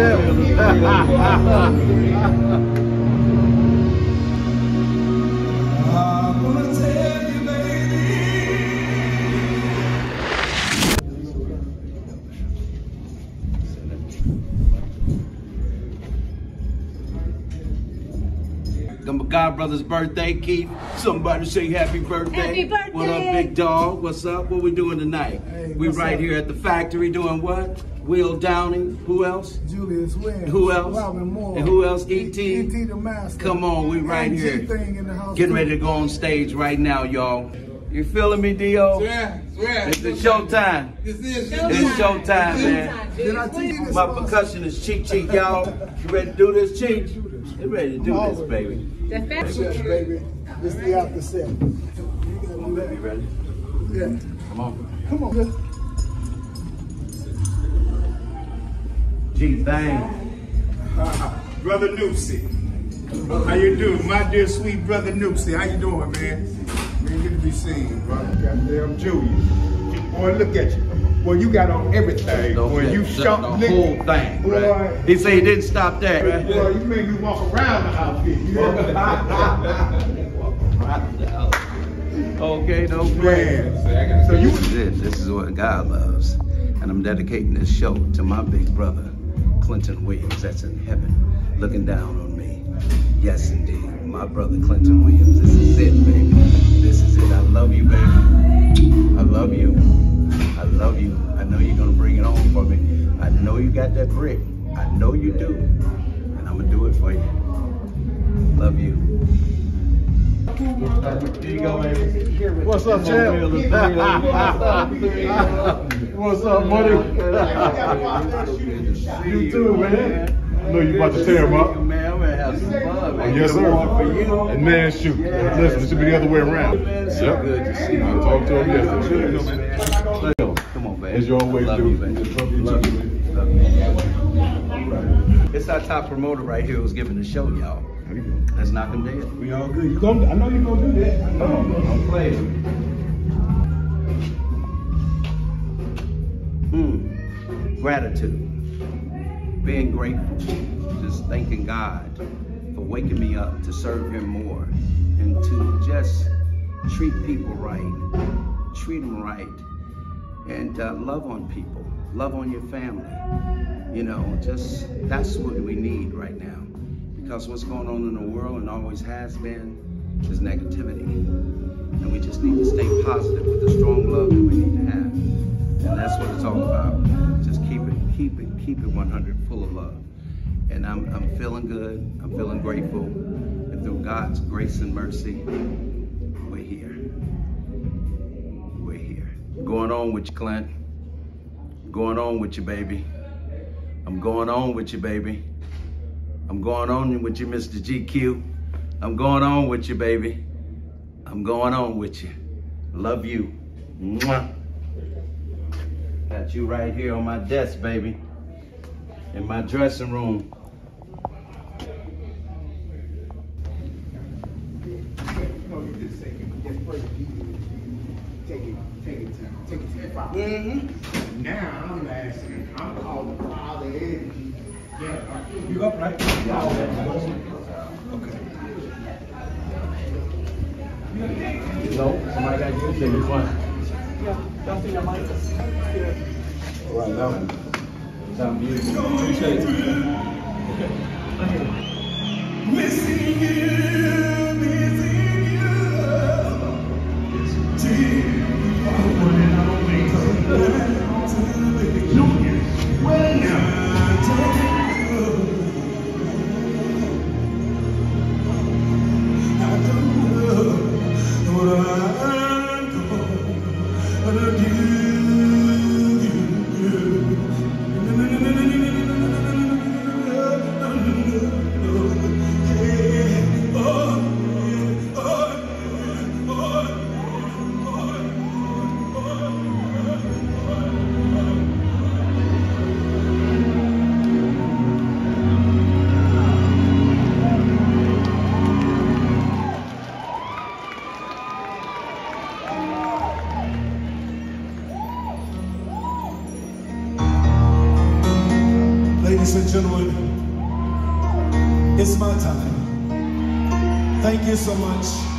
I'm gonna tell. The God brother's birthday, Keith. Somebody say happy birthday. Happy birthday. What up, big dog? What's up? What we doing tonight? Hey, we right up? here at the factory doing what? Will Downing. Who else? Julius Williams. Who else? Robin Moore. And who else? E.T.? E.T. the Master. Come on, we right here. G-Thing in the house. Getting too. ready to go on stage right now, y'all. You feeling me, Dio? Yeah, yeah. It's the showtime. This is It's showtime, man. Did I tell you this? My was- percussionist, Cheek Cheek, y'all. You ready to do this, Cheek? You ready to do this, baby? The fact Yes, baby. This the after set. You Come on, baby, ready? Yeah. Come on. Come on, let's- G thing. Brother Noopsy. How you doing? My dear sweet brother Noopsy. How you doing, man? Man, good to be seen, bro. Goddamn Julius. Boy, look at you. Boy, you got on everything. The, Boy, you shot the whole thing, Boy, right? He said he didn't stop that. right? boy, you made me walk around the outfit. You hear me? Okay, no Man. So you This is it. This is what God loves. And I'm dedicating this show to my big brother, Clinton Williams, that's in heaven, looking down on me. Yes, indeed. My brother, Clinton Williams. This is it, baby. You go, baby. What's up, champ? What's up, buddy? You too, man. I know you about to tear him up. Man, I'm gonna have some fun, man. Yes, Get sir. one for you. And man, shoot. Listen, it should be the other way around. Man, so Yep. good to see you. I talked to him yesterday. Go. Come on, baby. As you always Love do. You, baby. Love you, Love too. you. Love you. It's our top promoter right here who's giving the show, y'all. Let's knock him dead. We all good. You gonna, I know you gonna do that. I know. I'm playing. Mm. Gratitude. Being grateful. Just thanking God for waking me up to serve Him more and to just treat people right, treat them right, and uh, love on people, love on your family. You know, just that's what we need right now. Because what's going on in the world and always has been is negativity. And we just need to stay positive with the strong love that we need to have. And that's what it's all about. Just keep it, keep it, keep it 100 full of love. And I'm, I'm feeling good. I'm feeling grateful. And through God's grace and mercy, we're here. We're here. Going on with you, Clint. Going on with you, baby. I'm going on with you, baby. I'm going on with you, Mr. GQ. I'm going on with you, baby. I'm going on with you. Love you. Mwah. Got you right here on my desk, baby. In my dressing room. Take it, take it to, take it to the father. Mm-hmm. Now I'm asking, I'm calling the father in. Yeah. You up, right? Okay. No, somebody got you. Take the one. Yeah, don't see your mic. All right, that one. Sound beautiful. Appreciate it. Okay. Missing you, missing you. Dear. Gentlemen, it's my time. Thank you so much.